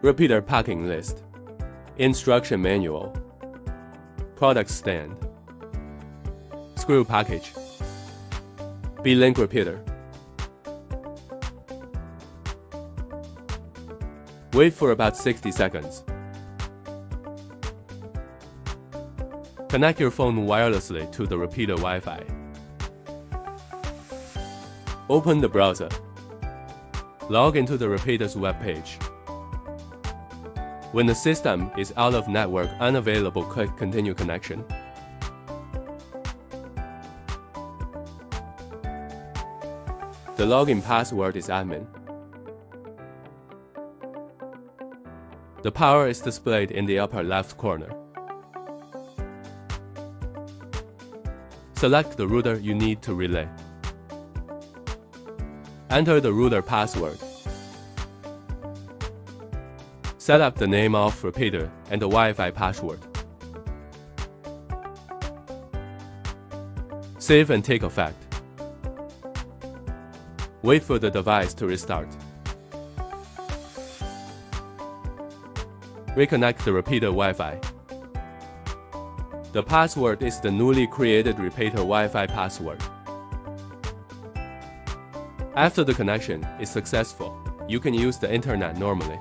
Repeater packing list. Instruction manual. Product stand. Screw package. B-Link repeater. Wait for about 60 seconds. Connect your phone wirelessly to the repeater Wi-Fi. Open the browser. Log into the repeater's web page. When the system is out of network unavailable, click Continue connection. The login password is admin. The power is displayed in the upper left corner. Select the router you need to relay. Enter the router password. Set up the name of repeater and the Wi-Fi password. Save and take effect. Wait for the device to restart. Reconnect the repeater Wi-Fi. The password is the newly created repeater Wi-Fi password. After the connection is successful, you can use the internet normally.